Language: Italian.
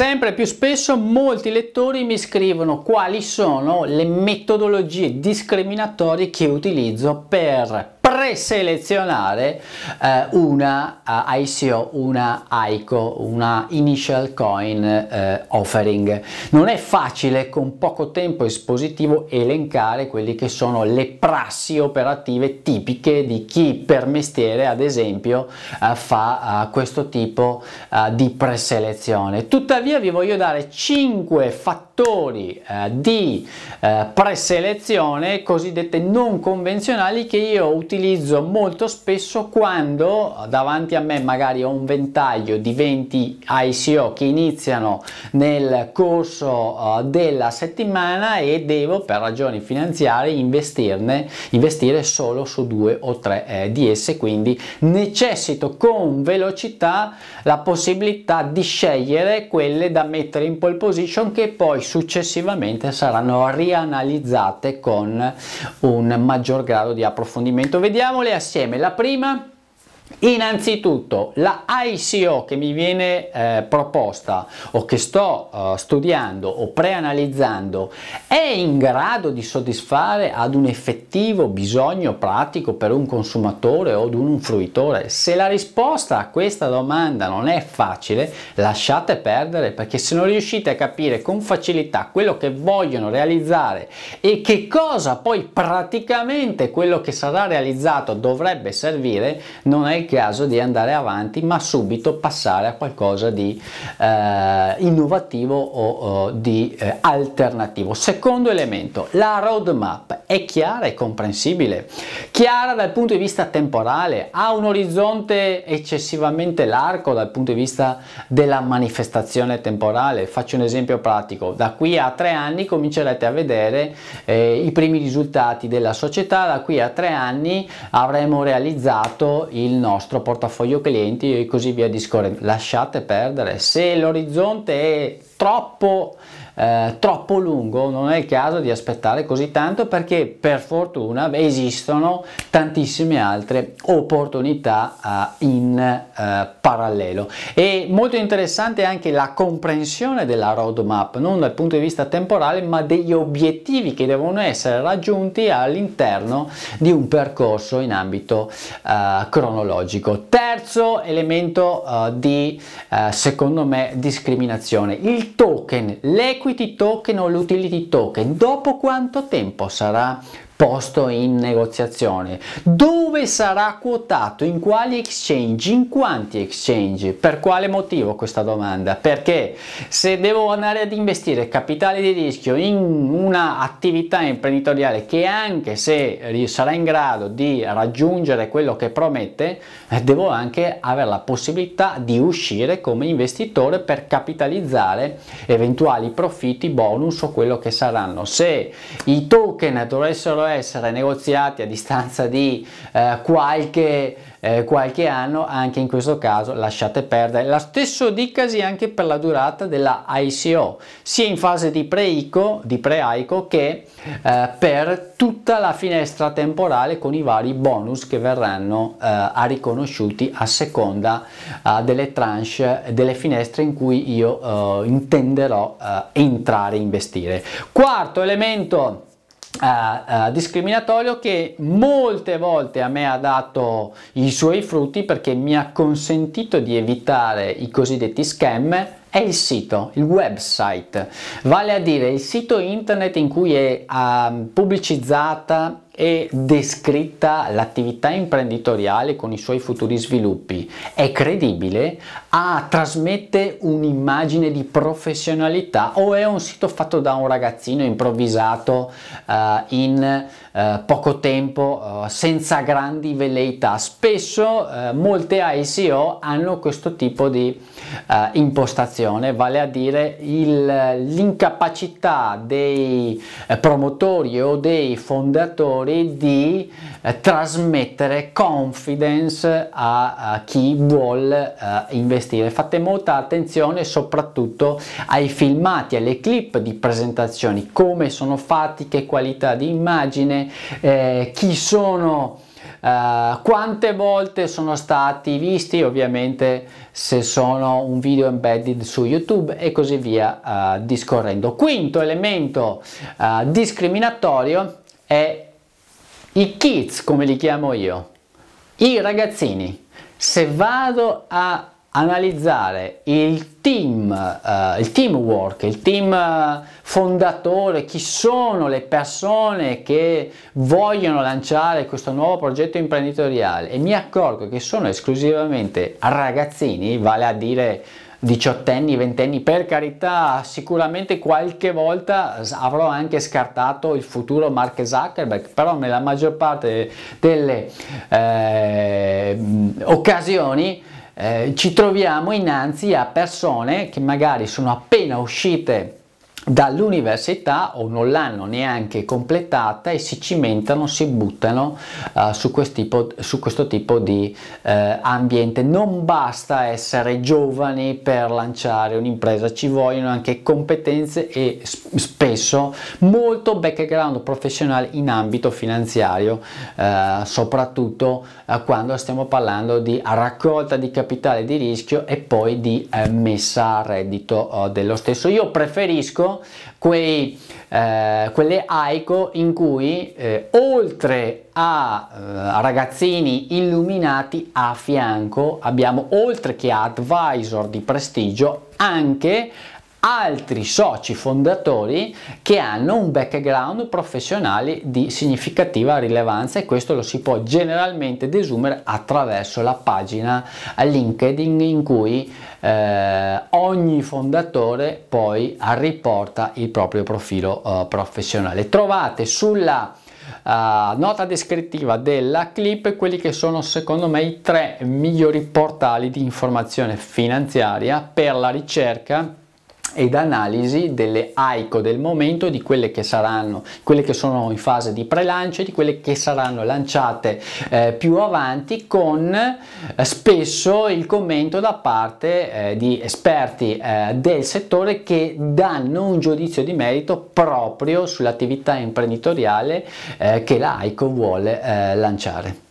Sempre più spesso molti lettori mi scrivono quali sono le metodologie discriminatorie che utilizzo per preselezionare eh, una uh, eh, ICO, una ICO, una Initial Coin eh, Offering. Non è facile con poco tempo espositivo elencare quelle che sono le prassi operative tipiche di chi per mestiere ad esempio eh, fa uh, questo tipo uh, di preselezione. Tuttavia vi voglio dare 5 fattori di preselezione cosiddette non convenzionali che io utilizzo molto spesso quando davanti a me magari ho un ventaglio di 20 ICO che iniziano nel corso uh, della settimana e devo per ragioni finanziarie investirne, investire solo su due o tre eh, di esse. Quindi necessito con velocità la possibilità di scegliere quelle da mettere in pole position che poi successivamente saranno rianalizzate con un maggior grado di approfondimento vediamole assieme. La prima Innanzitutto la ICO che mi viene eh, proposta o che sto uh, studiando o preanalizzando è in grado di soddisfare ad un effettivo bisogno pratico per un consumatore o ad un fruitore? Se la risposta a questa domanda non è facile, lasciate perdere perché se non riuscite a capire con facilità quello che vogliono realizzare e che cosa poi praticamente quello che sarà realizzato dovrebbe servire, non è il caso di andare avanti ma subito passare a qualcosa di eh, innovativo o, o di eh, alternativo. Secondo elemento, la roadmap è chiara e comprensibile, chiara dal punto di vista temporale, ha un orizzonte eccessivamente largo dal punto di vista della manifestazione temporale. Faccio un esempio pratico, da qui a tre anni comincerete a vedere eh, i primi risultati della società, da qui a tre anni avremo realizzato il nostro portafoglio clienti e così via discorrendo. Lasciate perdere, se l'orizzonte è troppo eh, troppo lungo non è il caso di aspettare così tanto perché per fortuna esistono tantissime altre opportunità uh, in uh, parallelo. E molto interessante anche la comprensione della roadmap non dal punto di vista temporale ma degli obiettivi che devono essere raggiunti all'interno di un percorso in ambito uh, cronologico. Terzo elemento di secondo me discriminazione. Il token l'equity token o l'utility token. Dopo quanto tempo sarà posto in negoziazione, dove sarà quotato, in quali exchange, in quanti exchange, per quale motivo questa domanda? Perché se devo andare ad investire capitale di rischio in una attività imprenditoriale che anche se sarà in grado di raggiungere quello che promette, eh, devo anche avere la possibilità di uscire come investitore per capitalizzare eventuali profitti, bonus o quello che saranno. Se i token dovessero essere negoziati a distanza di eh, qualche, eh, qualche anno, anche in questo caso lasciate perdere. La stesso dicasi anche per la durata della ICO, sia in fase di pre-ICO, di pre-ICO che eh, per tutta la finestra temporale con i vari bonus che verranno eh, riconosciuti a seconda eh, delle tranche, delle finestre in cui io eh, intenderò eh, entrare e investire. Quarto elemento Uh, discriminatorio che molte volte a me ha dato i suoi frutti perché mi ha consentito di evitare i cosiddetti scam è il sito, il website, vale a dire il sito internet in cui è uh, pubblicizzata e descritta l'attività imprenditoriale con i suoi futuri sviluppi. È credibile? Ah, trasmette un'immagine di professionalità o è un sito fatto da un ragazzino improvvisato uh, in uh, poco tempo uh, senza grandi velleità? Spesso molte ICO hanno questo tipo di impostazione, vale a dire l'incapacità dei promotori o dei fondatori cercatori di eh, trasmettere confidence a, a chi vuole eh, investire. Fate molta attenzione soprattutto ai filmati, alle clip di presentazioni, come sono fatti, che qualità di immagine, eh, chi sono uh, quante volte sono stati visti, ovviamente se sono un video embedded su YouTube e così via uh, discorrendo. Quinto elemento uh, discriminatorio è i kids, come li chiamo io, i ragazzini. Se vado a analizzare il team, uh, il teamwork, il team uh, fondatore, chi sono le persone che vogliono lanciare questo nuovo progetto imprenditoriale e mi accorgo che sono esclusivamente ragazzini, vale a dire diciottenni, ventenni, per carità, sicuramente qualche volta avrò anche scartato il futuro Mark Zuckerberg, però nella maggior parte delle eh, occasioni eh, ci troviamo innanzi a persone che magari sono appena uscite dall'università o non l'hanno neanche completata e si cimentano, si buttano uh, su, tipo, su, questo tipo di uh, ambiente. Non basta essere giovani per lanciare un'impresa, ci vogliono anche competenze e spesso molto background professionale in ambito finanziario, uh, soprattutto quando stiamo parlando di raccolta di capitale di rischio e poi di messa a reddito dello stesso. Io preferisco quei, eh, quelle AICO in cui eh, oltre a, eh, ragazzini illuminati a fianco abbiamo oltre che advisor di prestigio anche altri soci fondatori che hanno un background professionale di significativa rilevanza e questo lo si può generalmente desumere attraverso la pagina LinkedIn in cui eh, ogni fondatore poi riporta il proprio profilo eh, professionale. Trovate sulla Uh, nota descrittiva della clip quelli che sono secondo me i tre migliori portali di informazione finanziaria per la ricerca ed analisi delle AICO del momento di quelle che saranno quelle che sono in fase di pre-lancio di quelle che saranno lanciate eh, più avanti con eh, spesso il commento da parte eh, di esperti eh, del settore che danno un giudizio di merito proprio sull'attività imprenditoriale eh, che l'AICO vuole eh, lanciare